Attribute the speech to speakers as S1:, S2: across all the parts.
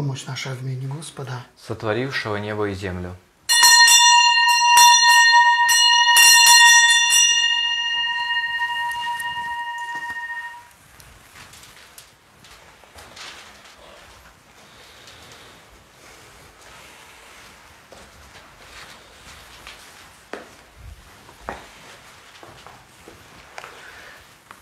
S1: Помощь наша в имени Господа.
S2: сотворившего небо и землю.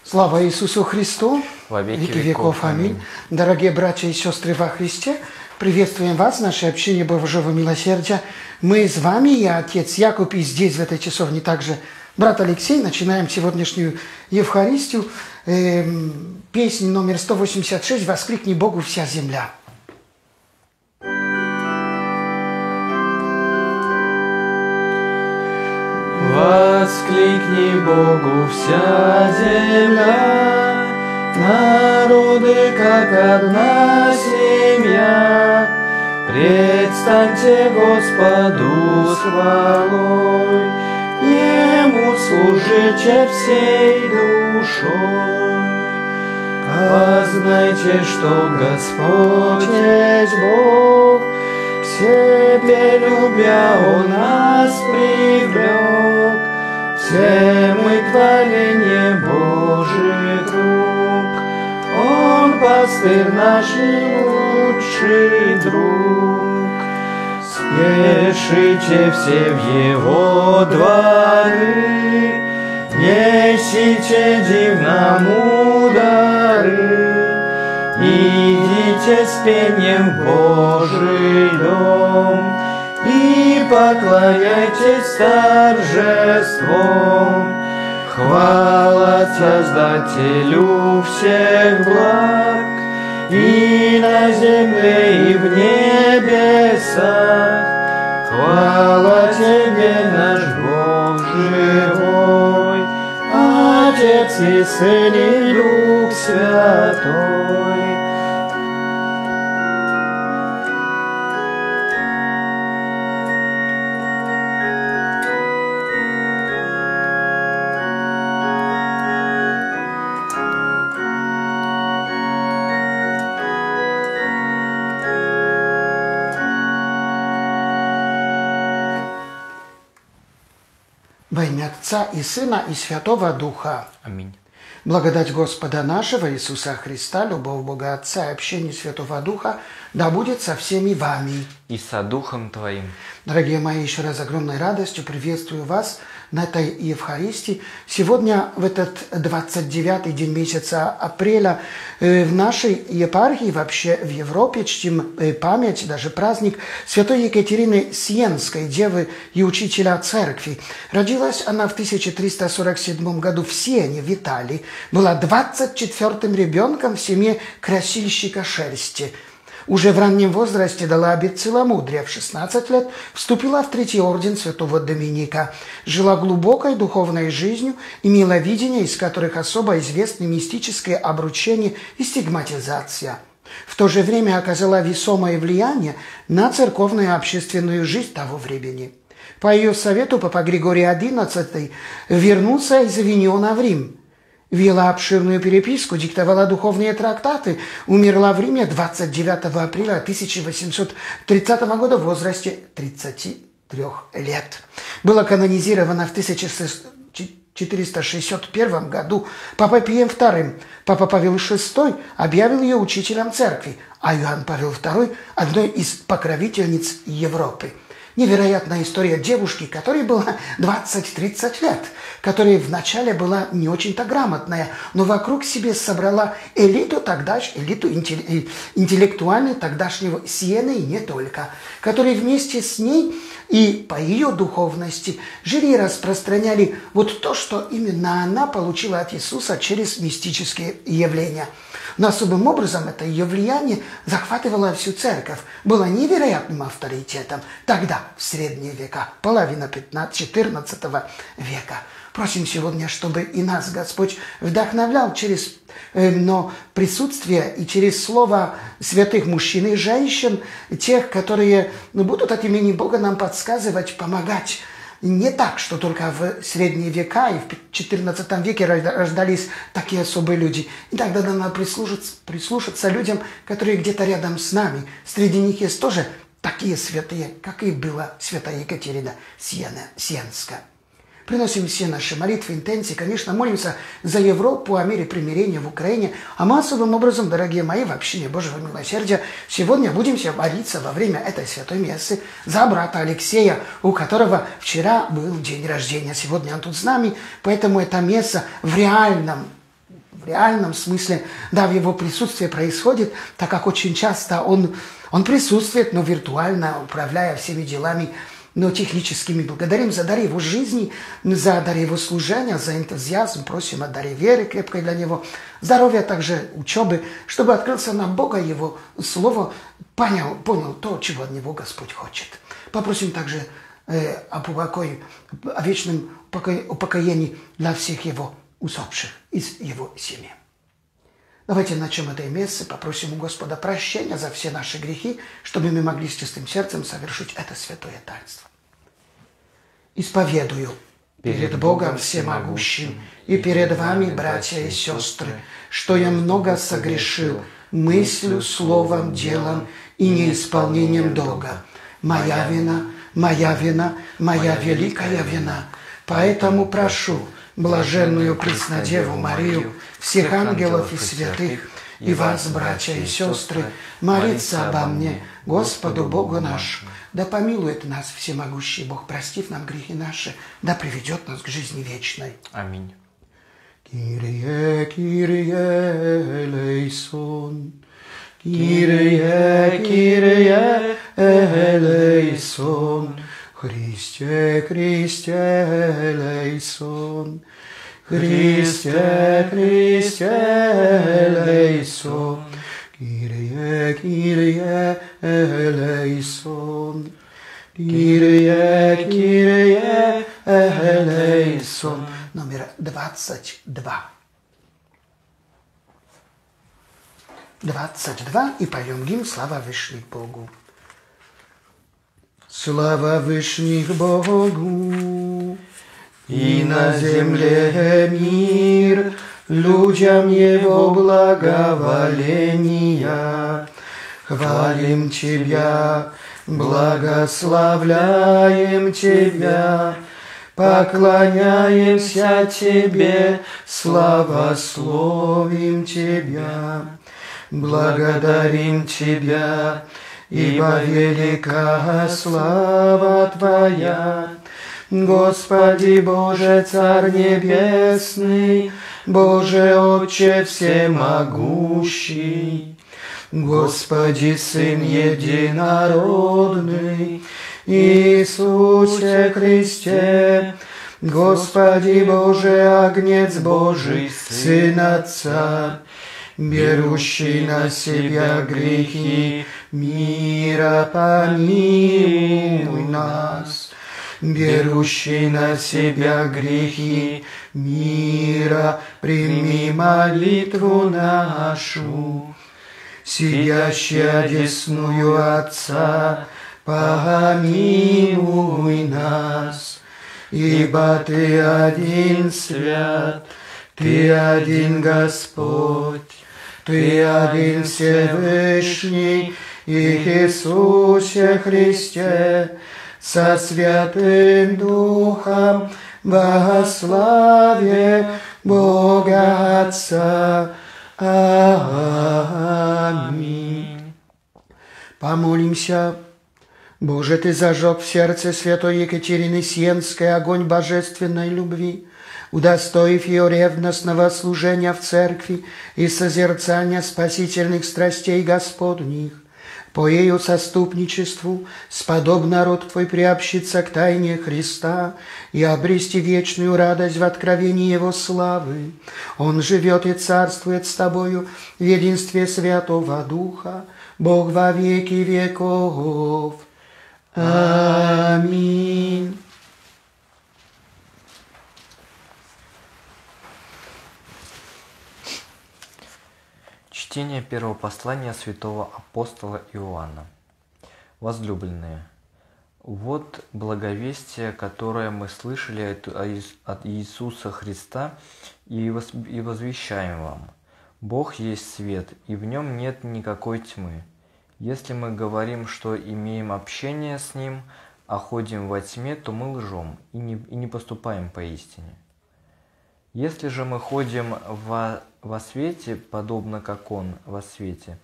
S1: Слава Иисусу Христу!
S2: Во веки
S1: веков.
S2: веков.
S1: Аминь.
S2: Аминь.
S1: Дорогие братья и сестры во Христе, приветствуем вас, наше общение Божьего милосердия. Мы с вами, я отец Якуб, и здесь в этой часовне также брат Алексей. Начинаем сегодняшнюю Евхаристию. Эм, песнь номер 186 «Воскликни Богу вся земля».
S2: Воскликни Богу вся земля, Народы, как одна семья. Предстаньте Господу с хвалой, Ему служите всей душой. Познайте, что Господь есть Бог, к себе любя Он нас привлек. Все мы творение Божьих рук, Он пастырь наш и лучший друг. Спешите все в Его дворы, Несите дивному дары, Идите с пением в Божий дом И поклоняйтесь торжеством. Хвала Создателю всех благ, И на земле, и в небесах. Хвала Тебе, наш Бог живой, Отец и Сын и Дух Святой.
S1: Отца и Сына и Святого Духа.
S2: Аминь.
S1: Благодать Господа нашего Иисуса Христа, любовь Бога Отца и общение Святого Духа да будет со всеми вами.
S2: И со Духом Твоим.
S1: Дорогие мои, еще раз огромной радостью приветствую вас на этой Евхаристии. Сегодня, в этот 29-й день месяца апреля, э, в нашей епархии, вообще в Европе, чтим э, память, даже праздник святой Екатерины Сиенской, девы и учителя церкви. Родилась она в 1347 году в Сиене, в Италии. Была 24-м ребенком в семье красильщика шерсти – уже в раннем возрасте дала обет целомудрия. В 16 лет вступила в Третий орден святого Доминика. Жила глубокой духовной жизнью, имела видение, из которых особо известны мистическое обручение и стигматизация. В то же время оказала весомое влияние на церковную и общественную жизнь того времени. По ее совету Папа Григорий XI вернулся из Авиньона в Рим – Вела обширную переписку, диктовала духовные трактаты, умерла в Риме 29 апреля 1830 года в возрасте 33 лет. Была канонизирована в 1461 году Папой Пием II. Папа Павел VI объявил ее учителем церкви, а Иоанн Павел II – одной из покровительниц Европы – невероятная история девушки, которой было 20-30 лет, которая вначале была не очень-то грамотная, но вокруг себе собрала элиту тогдаш, элиту интеллектуальной тогдашнего Сиены и не только, которые вместе с ней и по ее духовности жили и распространяли вот то, что именно она получила от Иисуса через мистические явления – но особым образом это ее влияние захватывало всю церковь, было невероятным авторитетом тогда, в средние века, половина 15-14 века. Просим сегодня, чтобы и нас Господь вдохновлял через э, но присутствие и через слово святых мужчин и женщин, тех, которые ну, будут от имени Бога нам подсказывать, помогать не так, что только в средние века и в XIV веке рождались такие особые люди. И тогда надо прислушаться, прислушаться людям, которые где-то рядом с нами. Среди них есть тоже такие святые, как и была святая Екатерина Сиена, Сиенская. Приносим все наши молитвы, интенции, конечно, молимся за Европу, о мире примирения в Украине, а массовым образом, дорогие мои, в общине Божьего милосердия, сегодня будем молиться во время этой святой мессы за брата Алексея, у которого вчера был день рождения. Сегодня он тут с нами, поэтому эта месса в реальном в реальном смысле, да, в его присутствии происходит, так как очень часто он, он присутствует, но виртуально, управляя всеми делами но техническими. Благодарим за дар его жизни, за дар его служения, за энтузиазм. Просим о даре веры крепкой для него. Здоровья также учебы, чтобы открылся на Бога его слово, понял, понял то, чего от него Господь хочет. Попросим также э, об упокое, о вечном упокоении для всех его усопших из его семьи. Давайте начнем этой мессы, попросим у Господа прощения за все наши грехи, чтобы мы могли с чистым сердцем совершить это святое таинство исповедую перед Богом Всемогущим и перед вами, братья и сестры, что я много согрешил мыслью, словом, делом и неисполнением долга. Моя вина, моя вина, моя великая вина. Поэтому прошу блаженную Преснодеву Марию, всех ангелов и святых, и вас, братья и сестры, молиться обо мне, Господу Богу нашему, да помилует нас всемогущий Бог, простив нам грехи наши, да приведет нас к жизни вечной.
S2: Аминь.
S1: Kyrie, Kyrie eleison. Kyrie, Kyrie eleison. Христе, Христе eleison. Христе, Христе eleison. Kyrie, Kyrie eleison. Kyrie, Kyrie eleison. Номер 22. 22 и поем гимн «Слава Вышних Богу». Слава Вышних Богу, и на земле мир – людям Его благоволения. Хвалим Тебя, благословляем Тебя, поклоняемся Тебе, славословим Тебя, благодарим Тебя, ибо велика слава Твоя. Господи Боже, Царь Небесный, Боже Отче всемогущий, Господи Сын Единородный, Иисусе Христе, Господи Боже, Агнец Божий, Сын Отца, берущий на себя грехи мира, помилуй нас берущий на себя грехи мира, прими молитву нашу. Сидящий одесную Отца, помилуй нас, ибо Ты один свят, Ты один Господь, Ты один Всевышний, Иисусе Христе, со Святым Духом во славе Бога Отца. Аминь. Помолимся. Боже, Ты зажег в сердце святой Екатерины Сиенской огонь божественной любви, удостоив ее ревностного служения в церкви и созерцания спасительных страстей Господних по ее соступничеству сподоб народ Твой приобщиться к тайне Христа и обрести вечную радость в откровении Его славы. Он живет и царствует с Тобою в единстве Святого Духа, Бог во веки веков. Аминь.
S2: Чтение первого послания святого апостола Иоанна. Возлюбленные, Вот благовестие, которое мы слышали от Иисуса Христа и возвещаем вам. Бог есть свет, и в нем нет никакой тьмы. Если мы говорим, что имеем общение с Ним, а ходим во тьме, то мы лжем и не, и не поступаем поистине. Если же мы ходим во, во свете, подобно как Он во свете,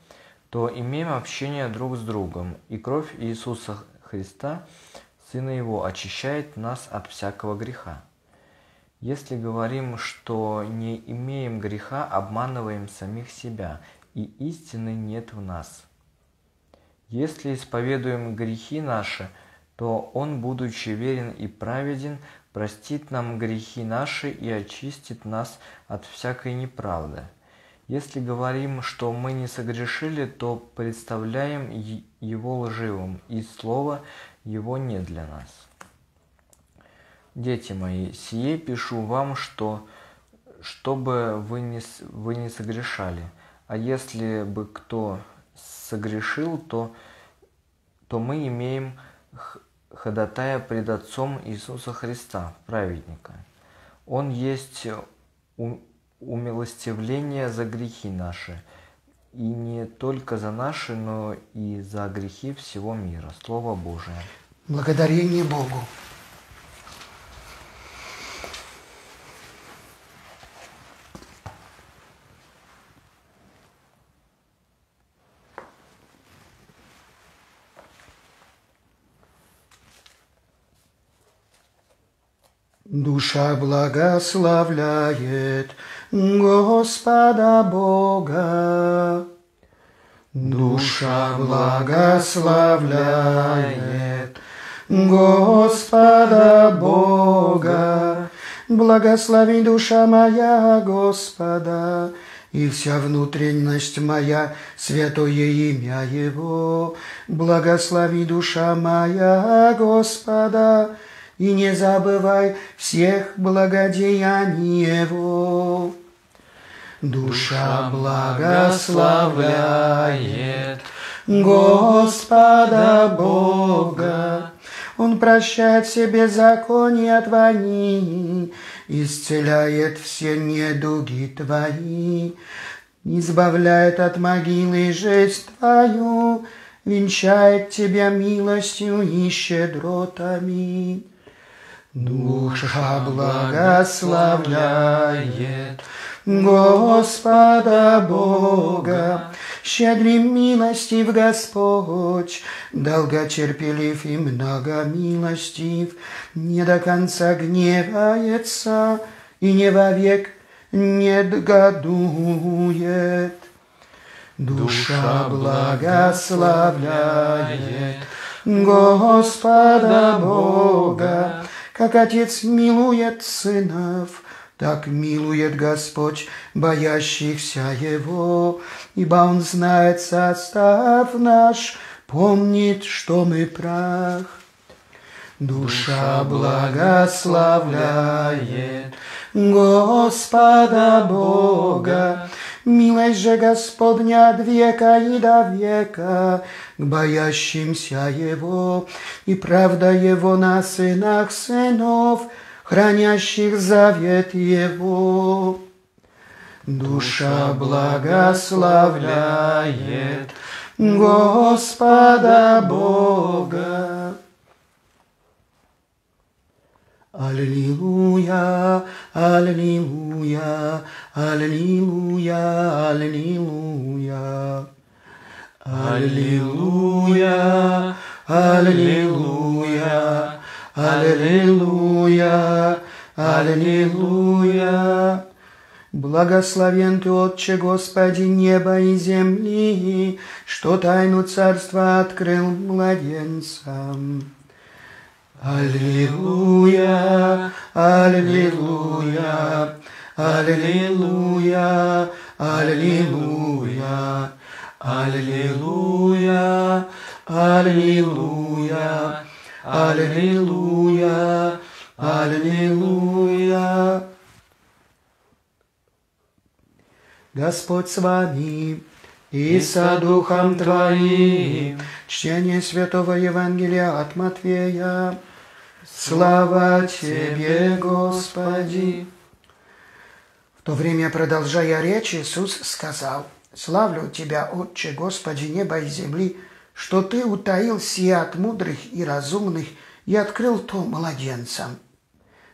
S2: то имеем общение друг с другом, и кровь Иисуса Христа, Сына Его, очищает нас от всякого греха. Если говорим, что не имеем греха, обманываем самих себя, и истины нет в нас. Если исповедуем грехи наши, то Он, будучи верен и праведен, простит нам грехи наши и очистит нас от всякой неправды. Если говорим, что мы не согрешили, то представляем Его лживым, и Слово Его не для нас. Дети мои, сие пишу вам, что чтобы вы не, вы не согрешали. А если бы кто согрешил, то, то мы имеем ходатая пред Отцом Иисуса Христа, праведника. Он есть умилостивление за грехи наши, и не только за наши, но и за грехи всего мира. Слово Божие.
S1: Благодарение Богу. Душа благословляет Господа Бога. Душа благословляет Господа Бога. Благослови душа моя Господа, и вся внутренность моя, святое имя Его. Благослови душа моя Господа, и не забывай всех благодеяний Его. Душа благословляет Господа Бога. Он прощает все беззакония твои, исцеляет все недуги твои, избавляет от могилы жизнь твою, венчает тебя милостью и щедротами. Душа благословляет. Господа Бога, Щедрым милостив Господь, долготерпелив и многомилостив, не до конца гневается и не вовек не годует. Душа благословляет. Господа Бога, как Отец милует сынов, так милует Господь боящихся Его, ибо Он знает состав наш, помнит, что мы прах. Душа благословляет Господа Бога, Милость же Господня от века и до века к боящимся Его, и правда Его на сынах сынов, хранящих завет Его. Душа благословляет Господа Бога. Аллилуйя, аллилуйя, аллилуйя, аллилуйя. Аллилуйя, аллилуйя, аллилуйя, аллилуйя. Благословен Ты, Отче Господи, неба и земли, что тайну царства открыл младенцам. Аллилуйя, аллилуйя, аллилуйя, аллилуйя, аллилуйя, аллилуйя, аллилуйя, аллилуйя. Господь с вами и со Духом Твоим. Чтение Святого Евангелия от Матвея. Слава Тебе, Господи! В то время, продолжая речь, Иисус сказал, «Славлю Тебя, Отче, Господи, неба и земли, что Ты утаил сие от мудрых и разумных и открыл то младенцам.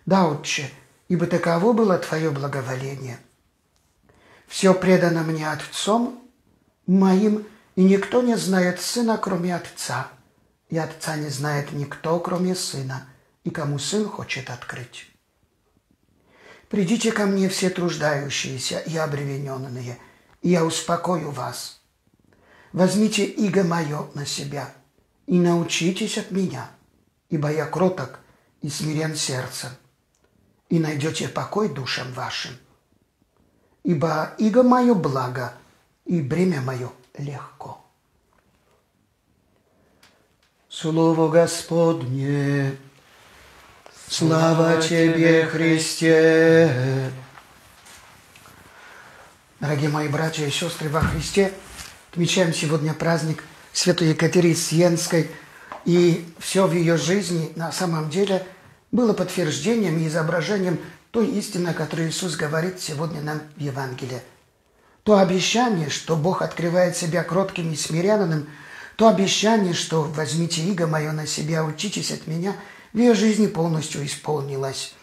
S1: Да, Отче, ибо таково было Твое благоволение. Все предано мне Отцом моим, и никто не знает Сына, кроме Отца, и Отца не знает никто, кроме Сына, и кому Сын хочет открыть. Придите ко мне все труждающиеся и обремененные, и я успокою вас. Возьмите иго мое на себя и научитесь от меня, ибо я кроток и смирен сердцем, и найдете покой душам вашим. Ибо иго мое благо, и бремя мое легко. Слово Господне. Слава Тебе, Христе! Дорогие мои братья и сестры во Христе, отмечаем сегодня праздник Святой Екатерины Сиенской, и все в ее жизни на самом деле было подтверждением и изображением той истины, о которой Иисус говорит сегодня нам в Евангелии. То обещание, что Бог открывает себя кротким и смиренным, то обещание, что «возьмите иго мое на себя, учитесь от меня», – ее жизни полностью исполнилось.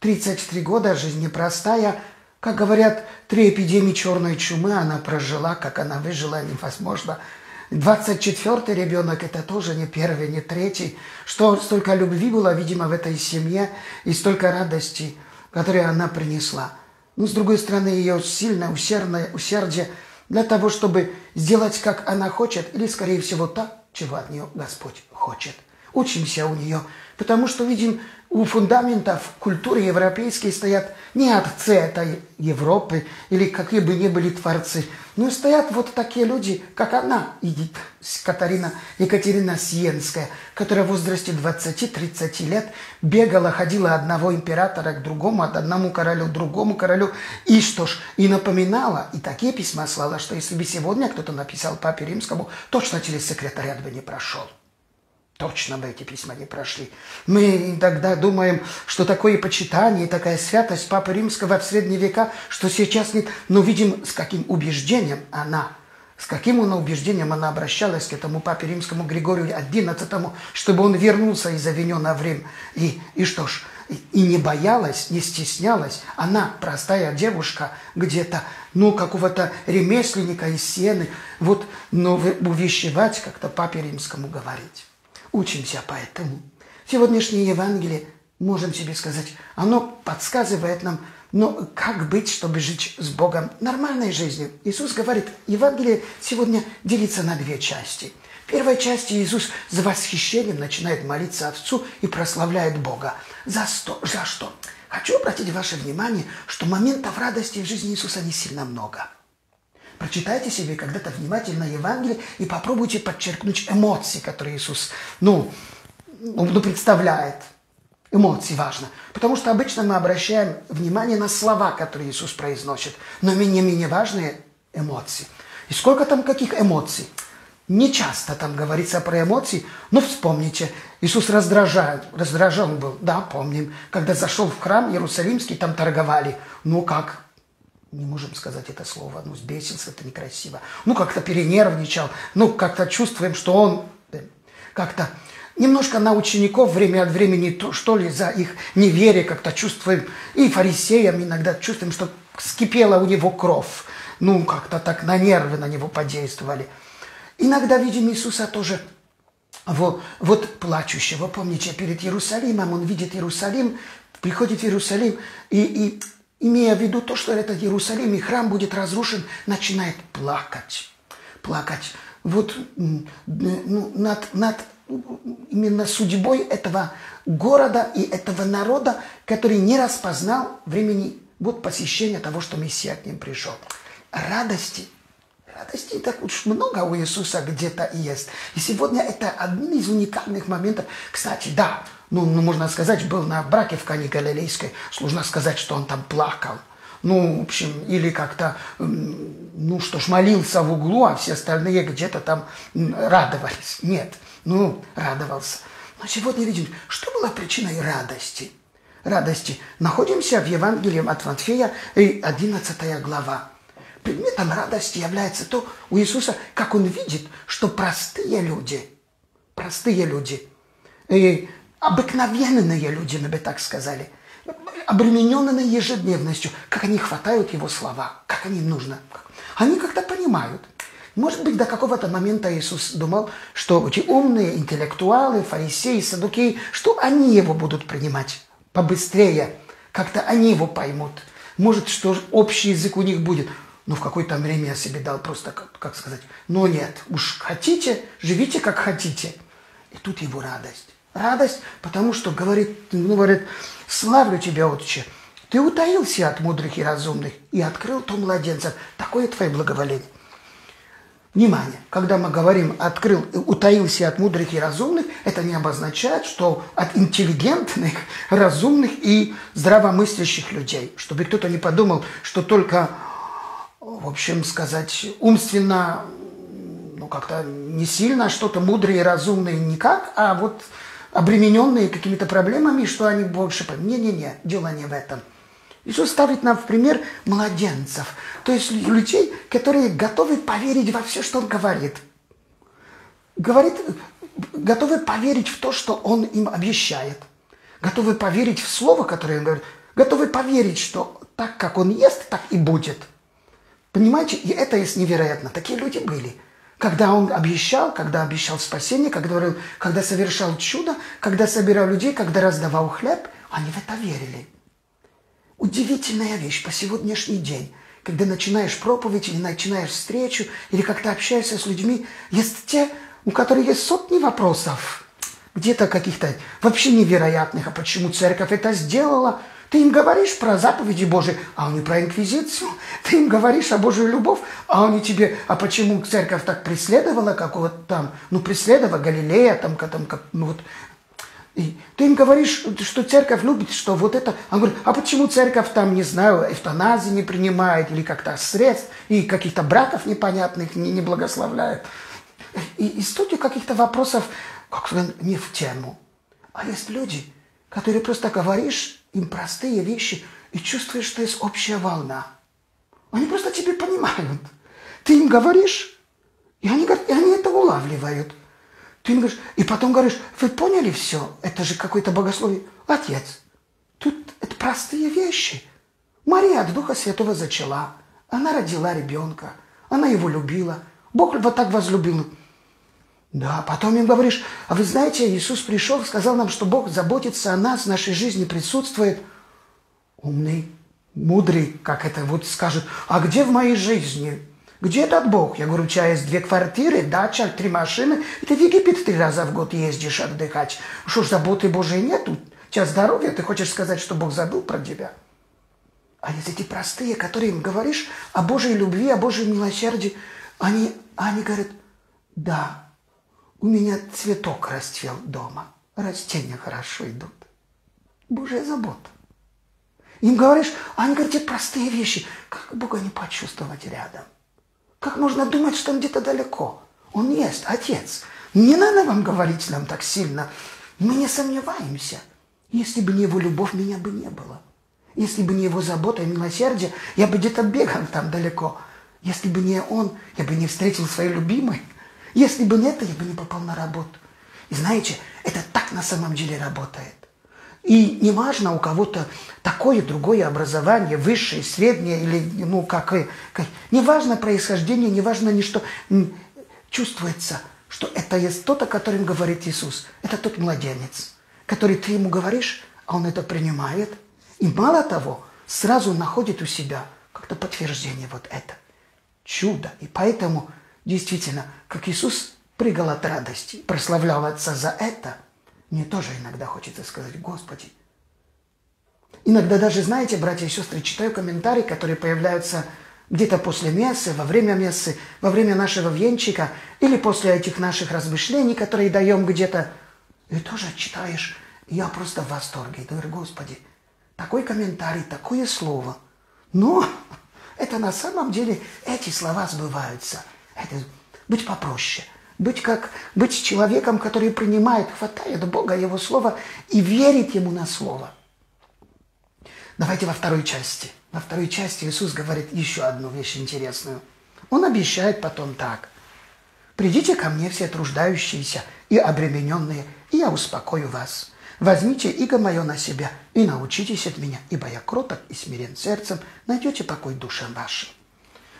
S1: 33 года, жизнь непростая. Как говорят, три эпидемии черной чумы она прожила, как она выжила, невозможно. 24-й ребенок – это тоже не первый, не третий. Что столько любви было, видимо, в этой семье и столько радости, которые она принесла. Но, с другой стороны, ее сильное, усердное усердие для того, чтобы сделать, как она хочет, или, скорее всего, так, чего от нее Господь хочет. Учимся у нее – Потому что, видим, у фундаментов культуры европейской стоят не отцы этой Европы или какие бы ни были творцы, но стоят вот такие люди, как она, Катарина Екатерина Сиенская, которая в возрасте 20-30 лет бегала, ходила одного императора к другому, от одному королю к другому королю, и что ж, и напоминала, и такие письма слала, что если бы сегодня кто-то написал папе римскому, точно через секретариат бы не прошел. Точно бы эти письма не прошли. Мы иногда думаем, что такое почитание, такая святость Папы Римского в средние века, что сейчас нет. Но видим, с каким убеждением она, с каким она убеждением она обращалась к этому Папе Римскому Григорию XI, чтобы он вернулся из Авиньона в Рим. И, и что ж, и не боялась, не стеснялась. Она, простая девушка, где-то, ну, какого-то ремесленника из Сены, вот, но увещевать как-то Папе Римскому говорить. Учимся поэтому. Сегодняшнее Евангелие, можем себе сказать, оно подсказывает нам, но как быть, чтобы жить с Богом нормальной жизнью? Иисус говорит, Евангелие сегодня делится на две части. В первой части Иисус с восхищением начинает молиться Отцу и прославляет Бога. За, что? За что? Хочу обратить ваше внимание, что моментов радости в жизни Иисуса не сильно много – Прочитайте себе когда-то внимательно Евангелие и попробуйте подчеркнуть эмоции, которые Иисус, ну, ну, ну, представляет. Эмоции важно. Потому что обычно мы обращаем внимание на слова, которые Иисус произносит, но менее-менее важные эмоции. И сколько там каких эмоций? Не часто там говорится про эмоции, но вспомните, Иисус раздражал, раздражен был, да, помним, когда зашел в храм Иерусалимский, там торговали. Ну как, не можем сказать это слово, ну, сбесился, это некрасиво. Ну, как-то перенервничал, ну, как-то чувствуем, что он как-то немножко на учеников время от времени, то, что ли, за их неверие как-то чувствуем, и фарисеям иногда чувствуем, что скипела у него кровь, ну, как-то так на нервы на него подействовали. Иногда видим Иисуса тоже вот, вот плачущего. Помните, перед Иерусалимом он видит Иерусалим, приходит в Иерусалим, и, и имея в виду то, что этот Иерусалим и храм будет разрушен, начинает плакать. Плакать. Вот ну, над, над именно судьбой этого города и этого народа, который не распознал времени вот посещения того, что Мессия к ним пришел. Радости Радости так уж много у Иисуса где-то есть. И сегодня это один из уникальных моментов. Кстати, да, ну, ну можно сказать, был на браке в Кане Галилейской. Сложно сказать, что он там плакал. ну, в общем, или как-то, ну что ж, молился в углу, а все остальные где-то там радовались. Нет, ну, радовался. Но сегодня видим, что была причиной радости. Радости. Находимся в Евангелии от Матфея, 11 глава. Предметом радости является то у Иисуса, как Он видит, что простые люди, простые люди, и обыкновенные люди, мы бы так сказали – обремененные ежедневностью, как они хватают его слова, как они нужно. Они как-то понимают. Может быть, до какого-то момента Иисус думал, что эти умные интеллектуалы, фарисеи, садукеи, что они его будут принимать побыстрее, как-то они его поймут. Может, что общий язык у них будет. Но в какое-то время я себе дал просто, как, как сказать, но нет, уж хотите, живите как хотите. И тут его радость. Радость, потому что говорит, ну, говорит, славлю тебя, Отче, ты утаился от мудрых и разумных и открыл то младенцев. Такое твое благоволение. Внимание, когда мы говорим «открыл, утаился от мудрых и разумных», это не обозначает, что от интеллигентных, разумных и здравомыслящих людей. Чтобы кто-то не подумал, что только, в общем сказать, умственно, ну как-то не сильно, что-то мудрые и разумные никак, а вот обремененные какими-то проблемами, что они больше... Не-не-не, дело не в этом. Иисус ставит нам в пример младенцев, то есть людей, которые готовы поверить во все, что Он говорит. Говорит, готовы поверить в то, что Он им обещает. Готовы поверить в Слово, которое Он говорит. Готовы поверить, что так, как Он есть, так и будет. Понимаете? И это есть невероятно. Такие люди были – когда он обещал, когда обещал спасение, когда, говорил, когда совершал чудо, когда собирал людей, когда раздавал хлеб, они в это верили. Удивительная вещь по сегодняшний день. Когда начинаешь проповедь или начинаешь встречу, или как-то общаешься с людьми, есть те, у которых есть сотни вопросов, где-то каких-то вообще невероятных, а почему церковь это сделала, ты им говоришь про заповеди Божии, а они про инквизицию. Ты им говоришь о Божью любовь, а они тебе, а почему церковь так преследовала какого-то там, ну, преследовала Галилея, там, там как, ну, вот, и ты им говоришь, что церковь любит, что вот это. Он говорит, а почему церковь там, не знаю, эвтаназии не принимает, или как-то средств, и каких-то браков непонятных не, не благословляет. И, и столько каких-то вопросов, как сказать, не в тему. А есть люди, которые просто говоришь, им простые вещи и чувствуешь, что есть общая волна. Они просто тебе понимают. Ты им говоришь, и они, и они это улавливают. Ты им говоришь, и потом говоришь, вы поняли все? Это же какое-то богословие. Отец, тут это простые вещи. Мария от Духа Святого зачала. Она родила ребенка. Она его любила. Бог вот так возлюбил. Да, потом им говоришь, а вы знаете, Иисус пришел, сказал нам, что Бог заботится о нас, в нашей жизни присутствует. Умный, мудрый, как это вот скажет, а где в моей жизни? Где этот Бог? Я говорю, у тебя есть две квартиры, дача, три машины, и ты в Египет три раза в год ездишь отдыхать. Что ж, заботы Божьей нету? У тебя здоровье, ты хочешь сказать, что Бог забыл про тебя? А есть эти простые, которые им говоришь о Божьей любви, о Божьей милосердии, они, они говорят, да, у меня цветок расцвел дома. Растения хорошо идут. Божья забота. Им говоришь, они говорят, простые вещи. Как Бога не почувствовать рядом? Как можно думать, что Он где-то далеко? Он есть, Отец. Не надо вам говорить нам так сильно. Мы не сомневаемся. Если бы не Его любовь, меня бы не было. Если бы не Его забота и милосердие, я бы где-то бегал там далеко. Если бы не Он, я бы не встретил своей любимой. Если бы не это, я бы не попал на работу. И знаете, это так на самом деле работает. И неважно у кого-то такое другое образование, высшее, среднее или ну как, как неважно происхождение, неважно ничто, чувствуется, что это есть тот, о котором говорит Иисус. Это тот младенец, который ты ему говоришь, а он это принимает. И мало того, сразу находит у себя как-то подтверждение вот это. Чудо. И поэтому Действительно, как Иисус прыгал от радости, прославлял Отца за это, мне тоже иногда хочется сказать, Господи. Иногда даже, знаете, братья и сестры, читаю комментарии, которые появляются где-то после мессы, во время мессы, во время нашего венчика или после этих наших размышлений, которые даем где-то. И тоже читаешь, я просто в восторге. И говорю, Господи, такой комментарий, такое слово. Но это на самом деле эти слова сбываются. Это быть попроще. Быть как быть человеком, который принимает, хватает Бога, Его Слово и верит Ему на Слово. Давайте во второй части. Во второй части Иисус говорит еще одну вещь интересную. Он обещает потом так. «Придите ко мне все труждающиеся и обремененные, и я успокою вас. Возьмите иго мое на себя и научитесь от меня, ибо я кроток и смирен сердцем, найдете покой душам вашим».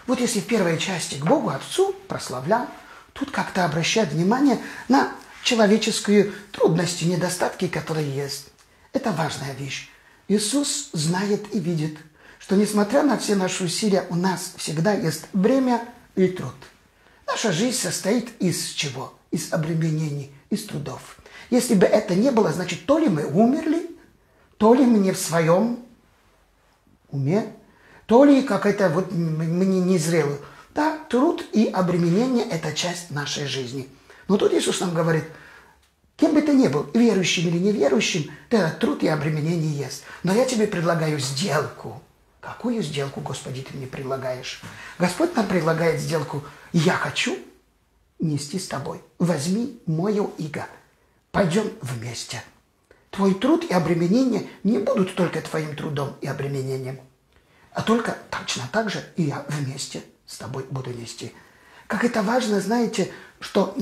S1: Вот если в первой части к Богу Отцу прославлял, тут как-то обращает внимание на человеческие трудности, недостатки, которые есть. Это важная вещь. Иисус знает и видит, что несмотря на все наши усилия, у нас всегда есть время и труд. Наша жизнь состоит из чего? Из обременений, из трудов. Если бы это не было, значит, то ли мы умерли, то ли мы не в своем уме, то ли какая-то вот мы не, не зрелые. Да, труд и обременение – это часть нашей жизни. Но тут Иисус нам говорит, кем бы ты ни был, верующим или неверующим, да, труд и обременение есть. Но я тебе предлагаю сделку. Какую сделку, Господи, ты мне предлагаешь? Господь нам предлагает сделку. Я хочу нести с тобой. Возьми мое иго – Пойдем вместе. Твой труд и обременение не будут только твоим трудом и обременением, а только точно так же и я вместе с тобой буду нести. Как это важно, знаете, что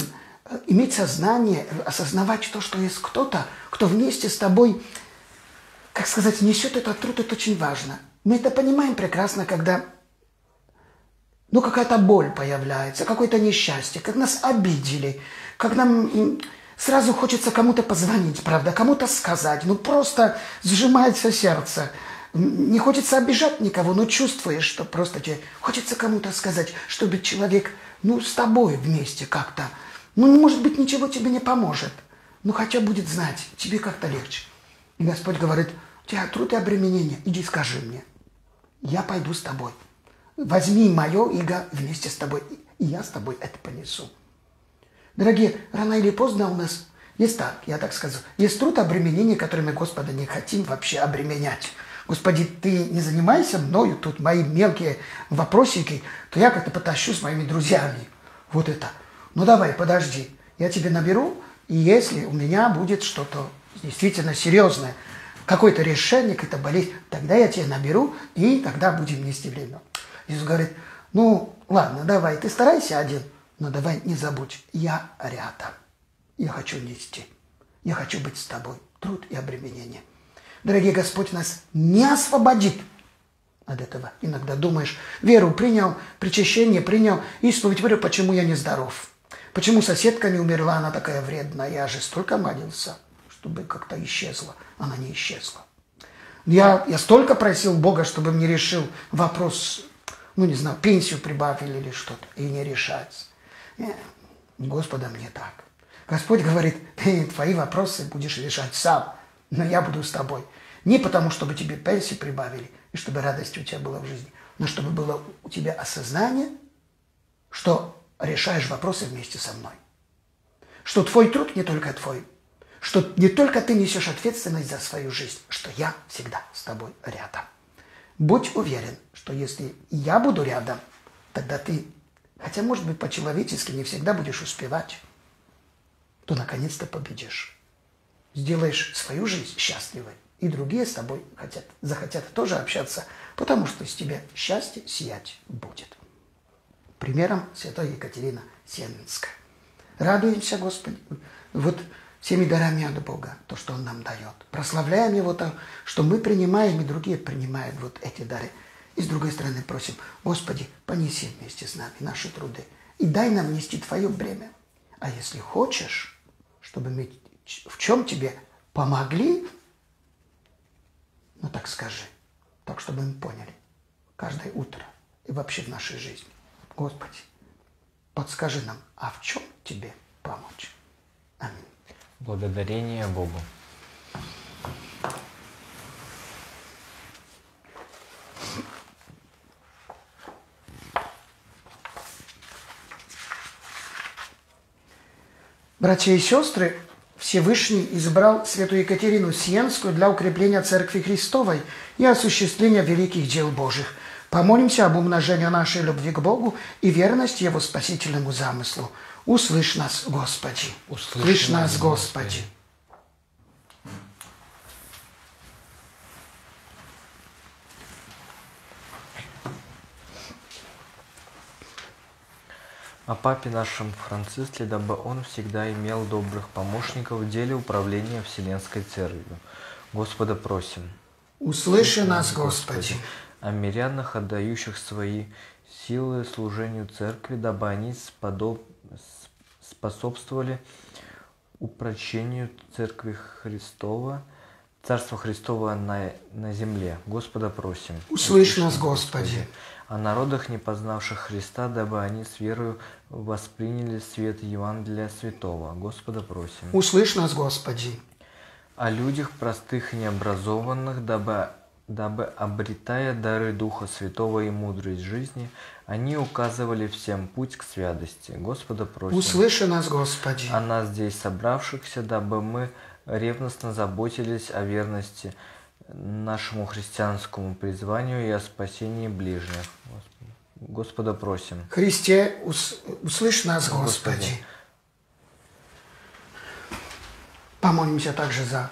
S1: иметь сознание, осознавать то, что есть кто-то, кто вместе с тобой, как сказать, несет этот труд, это очень важно. Мы это понимаем прекрасно, когда ну, какая-то боль появляется, какое-то несчастье, как нас обидели, как нам Сразу хочется кому-то позвонить, правда, кому-то сказать. Ну, просто сжимается сердце. Не хочется обижать никого, но чувствуешь, что просто тебе хочется кому-то сказать, чтобы человек, ну, с тобой вместе как-то. Ну, может быть, ничего тебе не поможет. Ну, хотя будет знать, тебе как-то легче. И Господь говорит, у тебя труд и обременение, иди скажи мне. Я пойду с тобой. Возьми мое иго вместе с тобой, и я с тобой это понесу. Дорогие, рано или поздно у нас есть так, я так скажу, есть труд обременения, которыми Господа не хотим вообще обременять. Господи, ты не занимайся мною, тут мои мелкие вопросики, то я как-то потащу с моими друзьями. Вот это. Ну давай, подожди, я тебе наберу, и если у меня будет что-то действительно серьезное, какое-то решение, какая-то болезнь, тогда я тебя наберу, и тогда будем нести время. Иисус говорит, ну ладно, давай, ты старайся один – но давай не забудь, я рядом. Я хочу нести. Я хочу быть с тобой. Труд и обременение. Дорогие Господь нас не освободит от этого. Иногда думаешь, веру принял, причащение принял, исповедь верю, почему я не здоров? Почему соседка не умерла, она такая вредная? Я же столько молился, чтобы как-то исчезла. Она не исчезла. Я, я столько просил Бога, чтобы мне решил вопрос, ну не знаю, пенсию прибавили или что-то, и не решается. Нет, Господом не так. Господь говорит, твои вопросы будешь решать сам, но я буду с тобой. Не потому, чтобы тебе пенсии прибавили, и чтобы радость у тебя была в жизни, но чтобы было у тебя осознание, что решаешь вопросы вместе со мной. Что твой труд не только твой, что не только ты несешь ответственность за свою жизнь, что я всегда с тобой рядом. Будь уверен, что если я буду рядом, тогда ты хотя, может быть, по-человечески не всегда будешь успевать, то наконец-то победишь. Сделаешь свою жизнь счастливой, и другие с тобой хотят, захотят тоже общаться, потому что из тебя счастье сиять будет. Примером святой Екатерина Сенинская. Радуемся, Господи, вот всеми дарами от Бога, то, что Он нам дает. Прославляем Его то, что мы принимаем, и другие принимают вот эти дары – и с другой стороны просим, Господи, понеси вместе с нами наши труды и дай нам нести Твое бремя. А если хочешь, чтобы мы в чем тебе помогли, ну так скажи, так чтобы мы поняли каждое утро и вообще в нашей жизни. Господи, подскажи нам, а в чем тебе помочь? Аминь.
S2: Благодарение Богу.
S1: Братья и сестры, Всевышний избрал святую Екатерину Сиенскую для укрепления Церкви Христовой и осуществления великих дел Божьих. Помолимся об умножении нашей любви к Богу и верности Его спасительному замыслу. Услышь нас, Господи! Услышь нас, Господи!
S2: О папе нашем Франциске, дабы он всегда имел добрых помощников в деле управления Вселенской Церковью. Господа просим.
S1: Услыши нас, Господи.
S2: О мирянах, отдающих свои силы служению Церкви, дабы они сподоб... способствовали упрочению Церкви Христова, Царства Христова на, на земле. Господа просим.
S1: Услышь нас, Господи
S2: о народах, не познавших Христа, дабы они с верою восприняли свет Евангелия Святого. Господа просим.
S1: Услышь нас, Господи.
S2: О людях простых и необразованных, дабы, дабы обретая дары Духа Святого и мудрость жизни, они указывали всем путь к святости. Господа просим.
S1: Услыши нас, Господи.
S2: О нас здесь собравшихся, дабы мы ревностно заботились о верности нашему христианскому призванию и о спасении ближних. Господа просим.
S1: Христе, услышь нас, Господи. Господи. Помолимся также за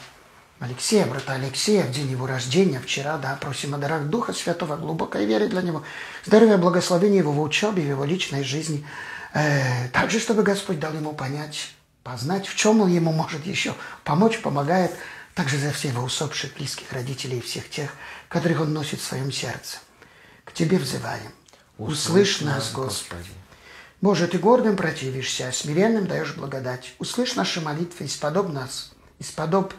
S1: Алексея, брата Алексея, в день его рождения, вчера, да, просим о дарах Духа Святого, глубокой веры для него, здоровья, благословения его в учебе, в его личной жизни. Э, также, чтобы Господь дал ему понять, познать, в чем он ему может еще помочь, помогает, также за всех его усопших близких родителей и всех тех, которых он носит в своем сердце. К Тебе взываем. Услышь, Услышь нас, Господи. Боже, Ты гордым противишься, а смиренным даешь благодать. Услышь наши молитвы, исподоб нас, исподоб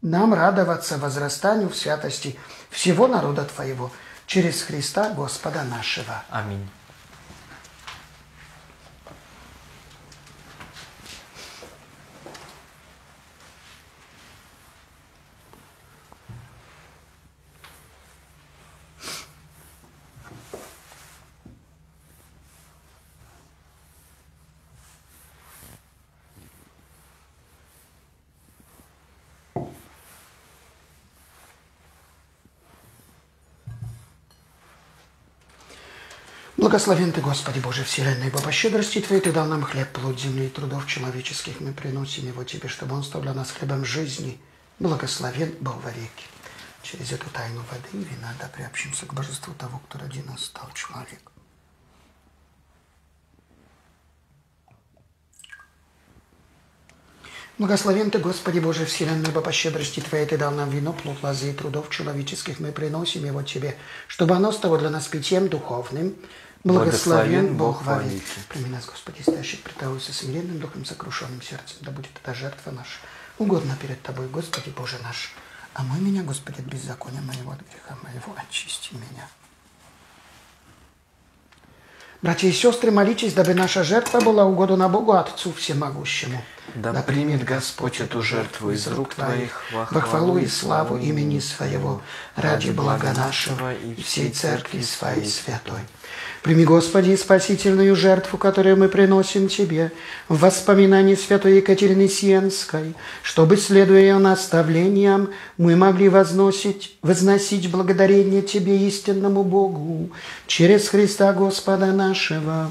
S1: нам радоваться возрастанию в святости всего народа Твоего через Христа Господа нашего.
S2: Аминь.
S1: Благословен Ты, Господи Боже Вселенной, ибо по щедрости Твоей Ты дал нам хлеб, плод земли и трудов человеческих. Мы приносим его Тебе, чтобы он стал для нас хлебом жизни. Благословен Бог вовеки. Через эту тайну воды и вина да приобщимся к божеству того, кто ради нас стал человек. Благословен Ты, Господи Боже Вселенной, ибо по щедрости Твоей Ты дал нам вино, плод лозы и трудов человеческих. Мы приносим его Тебе, чтобы оно стало для нас питьем духовным, Благословен Бог во веки. Прими нас, Господи, стоящих пред Тобой со смиренным духом, сокрушенным сердцем. Да будет эта жертва наша угодно перед Тобой, Господи Боже наш. А мы меня, Господи, от беззакония моего, от греха моего, очисти меня. Братья и сестры, молитесь, дабы наша жертва была угодна Богу Отцу Всемогущему.
S2: Да, да примет Господь эту жертву из рук Твоих во хвалу и славу имени Своего, ради блага нашего и всей Церкви Своей Святой.
S1: Прими, Господи, спасительную жертву, которую мы приносим Тебе, в воспоминании святой Екатерины Сиенской, чтобы, следуя ее наставлениям, мы могли возносить, возносить благодарение Тебе, истинному Богу, через Христа Господа нашего.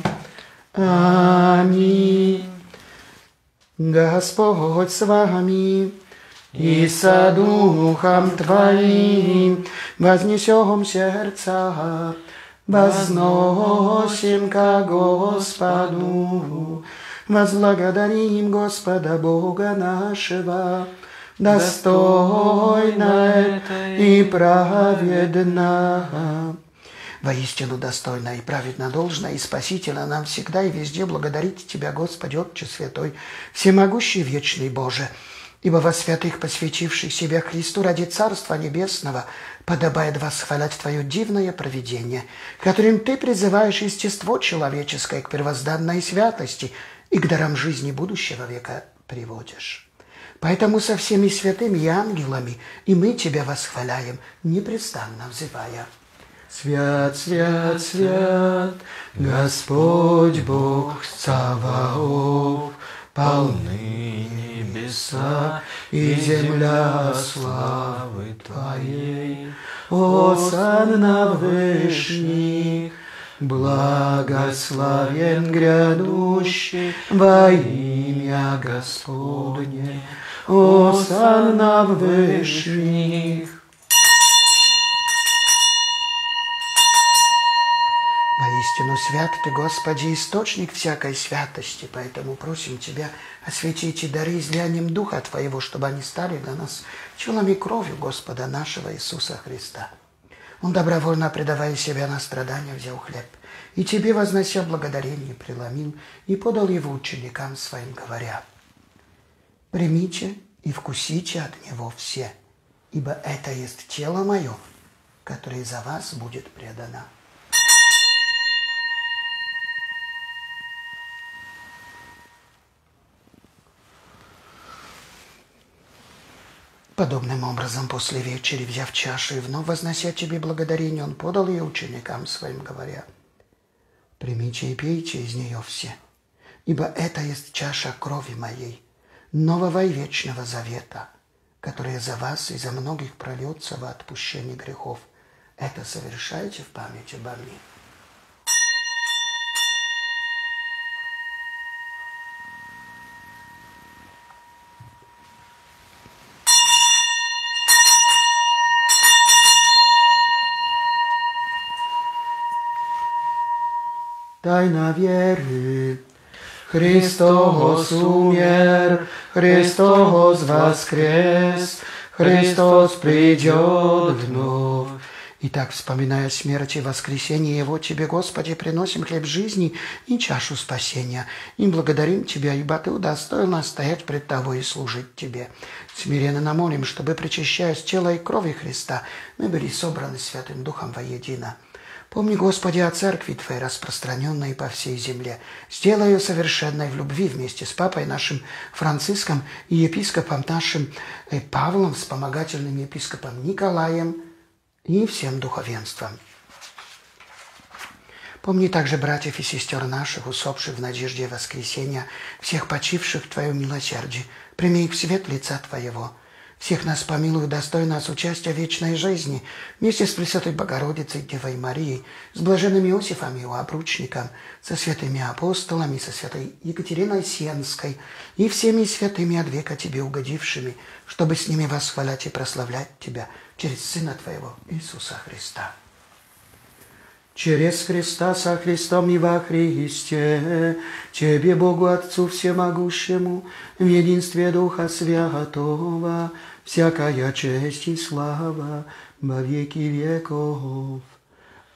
S1: Аминь. Господь с вами и со Духом Твоим вознесем сердца Возносим ко Господу, возблагодарим Господа Бога нашего, достойно и праведно. Воистину достойно и праведно должно и спасительно нам всегда и везде благодарить Тебя, Господи, Отче Святой, всемогущий вечный Боже, ибо во святых, посвятивших себя Христу ради Царства Небесного, подобает восхвалять Твое дивное провидение, которым Ты призываешь естество человеческое к первозданной святости и к дарам жизни будущего века приводишь. Поэтому со всеми святыми и ангелами и мы Тебя восхваляем, непрестанно взывая. Свят, свят, свят, Господь Бог Саваоф, полны небеса и земля славы Твоей. О, на вышних, Благословен грядущий во имя Господне, О, на вышних. Воистину свят Ты, Господи, источник всякой святости, поэтому просим Тебя осветить и дары излиянием Духа Твоего, чтобы они стали для нас челом и кровью Господа нашего Иисуса Христа. Он добровольно, предавая себя на страдания, взял хлеб, и Тебе, вознося благодарение, преломил и подал его ученикам своим, говоря, «Примите и вкусите от него все, ибо это есть тело мое, которое за вас будет предано». Подобным образом, после вечери, взяв чашу и вновь вознося тебе благодарение, он подал ее ученикам своим, говоря, «Примите и пейте из нее все, ибо это есть чаша крови моей, нового и вечного завета, которая за вас и за многих прольется во отпущении грехов. Это совершайте в память обо мне». Тайна веры. Христос умер, Христос воскрес, Христос придет вновь. Итак, вспоминая смерть и воскресение Его, Тебе, Господи, приносим хлеб жизни и чашу спасения. И благодарим Тебя, ибо Ты удостоил нас стоять пред Тобой и служить Тебе. Смиренно намолим, чтобы, причащаясь тела и крови Христа, мы были собраны Святым Духом воедино. Помни, Господи, о церкви Твоей, распространенной по всей земле. Сделай ее совершенной в любви вместе с Папой нашим Франциском и епископом нашим э, Павлом, вспомогательным епископом Николаем и всем духовенством. Помни также братьев и сестер наших, усопших в надежде воскресения, всех почивших в Твоем милосердии. Прими их в свет лица Твоего – всех нас помилуй, достой нас участия вечной жизни, вместе с Пресвятой Богородицей, Девой Марией, с блаженным Иосифом, его опручником, со святыми апостолами, со святой Екатериной Сиенской и всеми святыми от века Тебе угодившими, чтобы с ними восхвалять и прославлять Тебя через Сына Твоего Иисуса Христа. Через Христа со Христом и во Христе, Тебе, Богу Отцу Всемогущему, в единстве Духа Святого, всякая честь и слава во веки веков.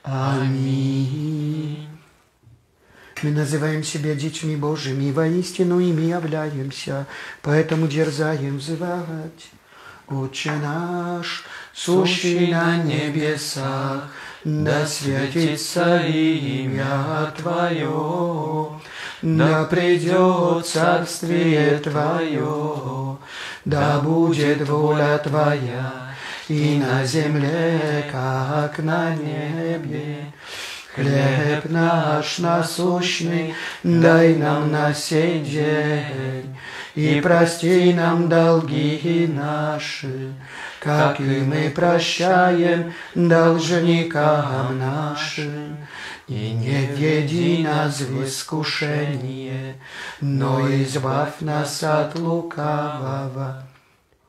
S1: Аминь. Мы называем себя детьми Божьими, воистину ими являемся, поэтому дерзаем взывать. Отче наш, сущий на небесах, да святится имя Твое, да придет царствие Твое, да будет воля Твоя и на земле, как на небе. Хлеб наш насущный дай нам на сей день, и прости нам долги наши, как и мы прощаем должникам нашим. И не веди нас в искушение, но избавь нас от лукавого.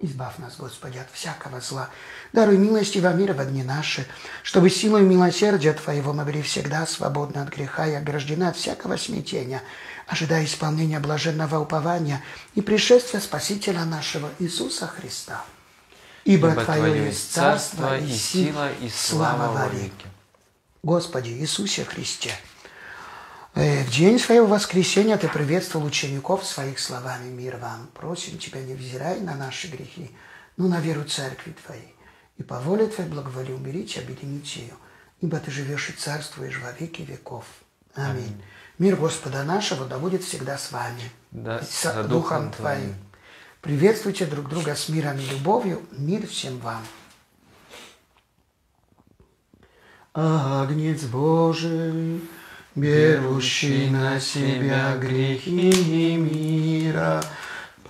S1: Избавь нас, Господи, от всякого зла. Даруй милости во мир во дни наши, чтобы силой милосердия Твоего мы были всегда свободны от греха и ограждены от всякого смятения, ожидая исполнения блаженного упования и пришествия Спасителя нашего Иисуса Христа. Ибо, Ибо Твое есть царство и сила и слава во веки. Господи Иисусе Христе, э, в день своего воскресения Ты приветствовал учеников своих словами «Мир вам». Просим Тебя, не взирай на наши грехи, но на веру Церкви Твоей. И по воле Твоей благоволи умерить и объединить ее, ибо Ты живешь и царствуешь во веки веков. Аминь. Аминь. Мир Господа нашего да будет всегда с вами.
S2: Да,
S1: с да Духом, Духом Твоим. Твоим. Приветствуйте друг друга с миром и любовью. Мир всем вам. Агнец Божий, берущий на себя грехи мира,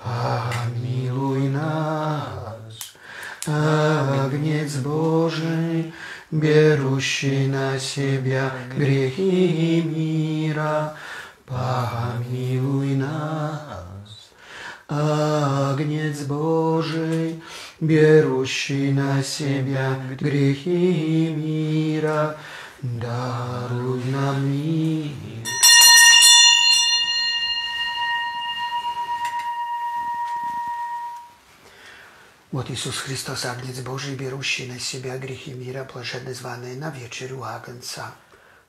S1: помилуй нас. Агнец Божий, берущий на себя грехи мира, помилуй нас. Агнец Божий, берущий на себя грехи мира, даруй нам мир. Вот Иисус Христос, Агнец Божий, берущий на себя грехи мира, блаженны званые на вечерю Агнца.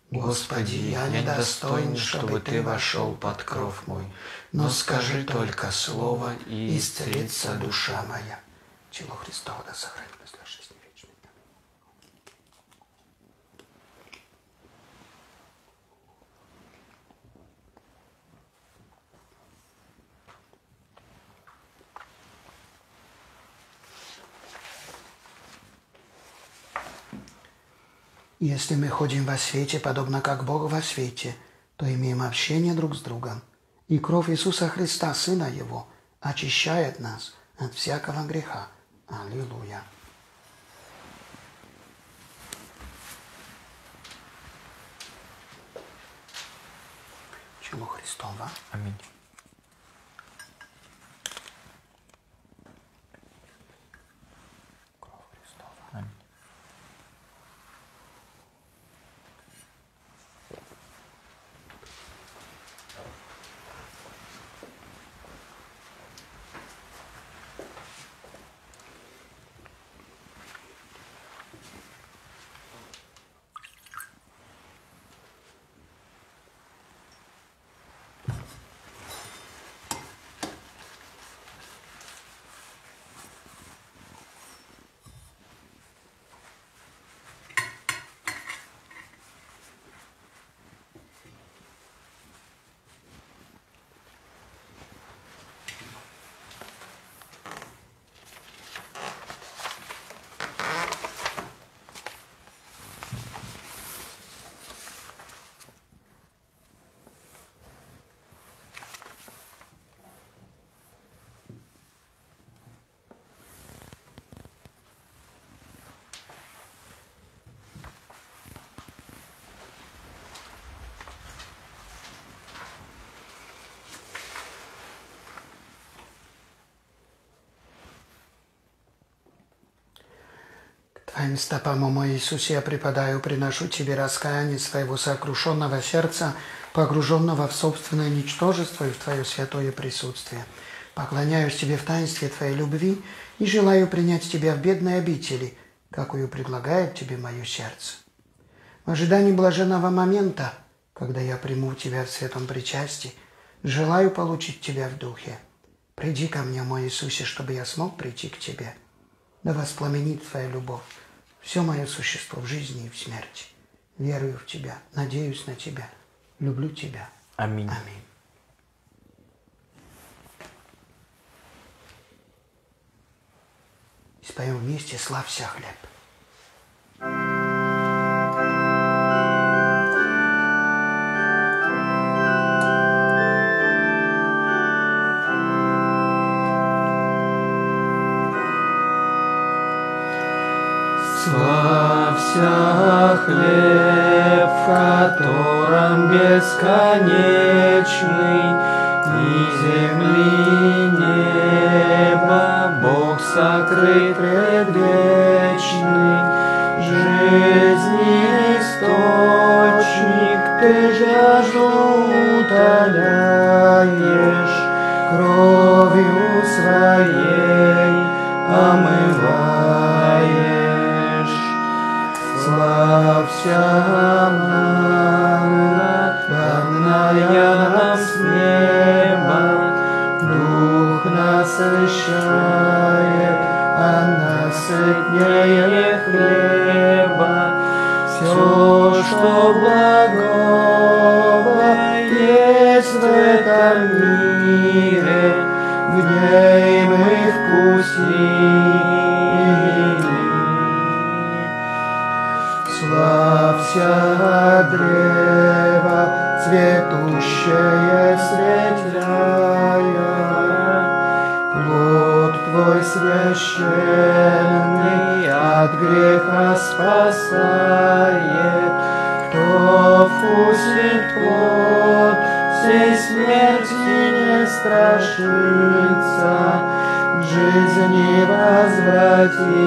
S1: Господи, я недостоин, чтобы Ты вошел под кров мой, но скажи только слово, и исцелится душа моя. Чело Христово да сохранит нас для жизни вечной. Если мы ходим во свете, подобно как Бог во свете, то имеем общение друг с другом. И кровь Иисуса Христа, Сына Его, очищает нас от всякого греха. Аллилуйя. Чело Христова.
S2: Аминь.
S1: Кровь Христова.
S2: Аминь.
S1: Твоим стопам, о мой Иисусе, я преподаю, приношу Тебе раскаяние своего сокрушенного сердца, погруженного в собственное ничтожество и в Твое святое присутствие. Поклоняюсь Тебе в таинстве Твоей любви и желаю принять Тебя в бедной обители, какую предлагает Тебе мое сердце. В ожидании блаженного момента, когда я приму Тебя в святом причастии, желаю получить Тебя в духе. Приди ко мне, мой Иисусе, чтобы я смог прийти к Тебе. Да воспламенит Твоя любовь все мое существо в жизни и в смерти. Верую в Тебя, надеюсь на Тебя, люблю Тебя.
S2: Аминь.
S1: Аминь. И споем вместе «Славься хлеб». Славься хлеб, в котором бесконечный ни земли, ни неба Бог сокрыт предвечный, жизни источник, ты жажду утоляешь, кровью своей омываешь. Манна, данная нам с неба, Дух насыщает, а хлеба. Все, что благого есть в этом мире, в ней мы вкусили. Славься, древо, цветущее средь плод твой священный от греха спасает. Кто вкусит плод, всей смерти не страшится, жизни возвратится.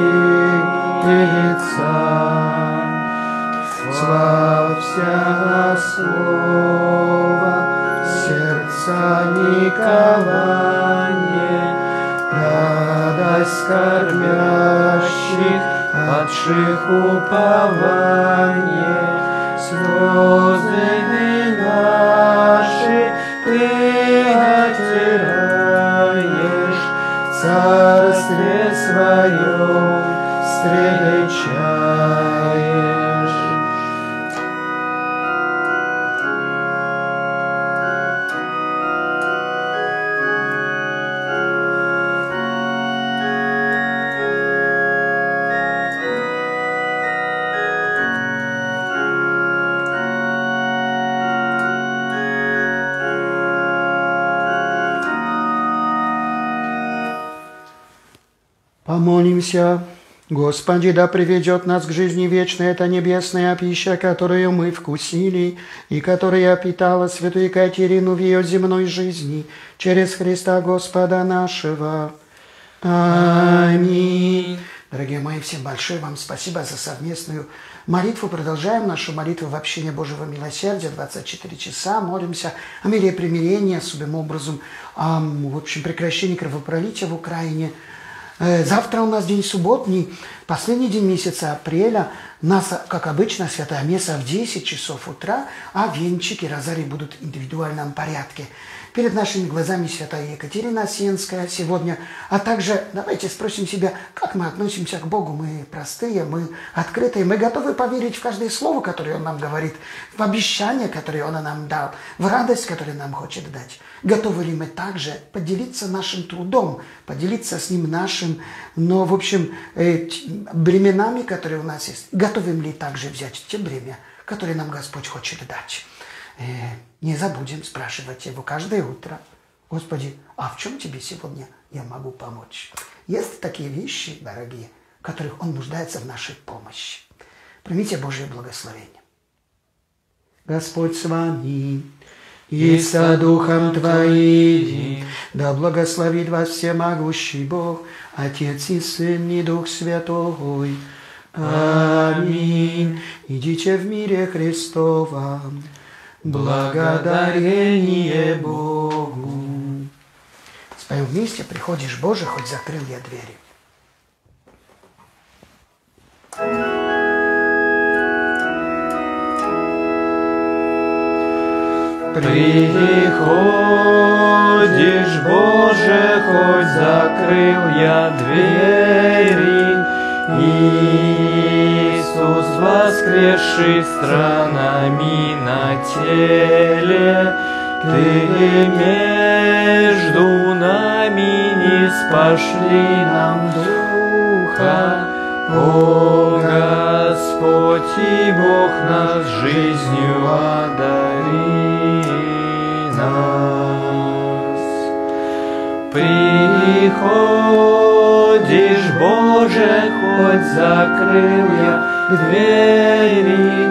S1: Славься Слово, сердца ликование, радость кормящих, падших упование, слезы наши ты отираешь, царстве своем встречаешь. Помолимся. Господи, да приведет нас к жизни вечной эта небесная пища, которую мы вкусили, и которая питала святую Екатерину в ее земной жизни, через Христа Господа нашего. Аминь. Дорогие мои, всем большое вам спасибо за совместную молитву. Продолжаем нашу молитву в общине Божьего милосердия. 24 часа молимся о мире и примирении, особым образом о, в общем, прекращении кровопролития в Украине – завтра у нас день субботний, последний день месяца апреля. Нас, как обычно, святая месса в 10 часов утра, а венчики розарий будут в индивидуальном порядке. Перед нашими глазами святая Екатерина Осенская сегодня, а также давайте спросим себя, как мы относимся к Богу. Мы простые, мы открытые, мы готовы поверить в каждое слово, которое Он нам говорит, в обещание, которое Он нам дал, в радость, которую нам хочет дать. Готовы ли мы также поделиться нашим трудом, поделиться с Ним нашим, но, в общем, э, бременами, которые у нас есть. Готовим ли также взять те бремя, которые нам Господь хочет дать. Э, не забудем спрашивать Его каждое утро. Господи, а в чем Тебе сегодня я могу помочь? Есть такие вещи, дорогие, в которых Он нуждается в нашей помощи. Примите Божье благословение. Господь с вами и со Духом Твоим, да благословит вас всемогущий Бог, Отец и Сын и Дух Святой. Аминь. Идите в мире Христовом. Благодарение Богу. Споем вместе, приходишь, Боже, хоть закрыл я двери. Приходишь, Боже, хоть закрыл я двери, Иисус, воскресший странами на теле, Ты между нами не спошли нам духа, О Господь и Бог нас жизнью одари нас. Приходишь, Боже, хоть закрыл я двери,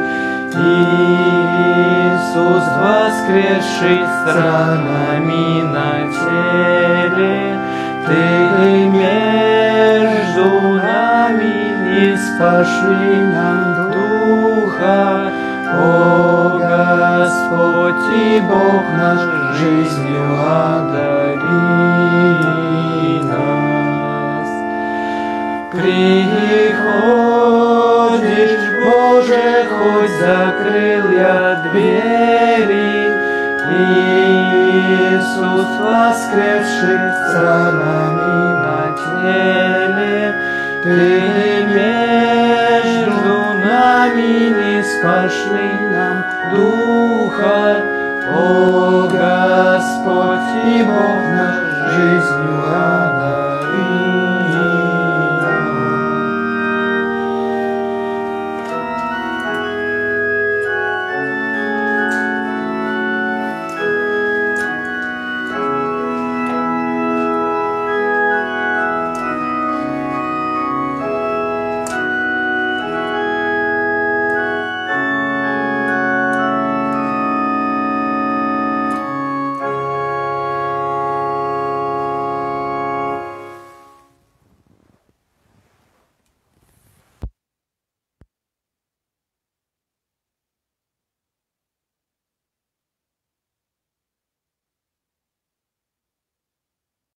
S1: Иисус, воскресший странами на теле, Ты между нами не спошли нам духа, О Господь и Бог наш, жизнью одари Приходишь, Боже, хоть закрыл я двери, Иисус, воскресший странами на теле, Ты между нами не спошли нам Духа, О Господь и Бог наш, жизнью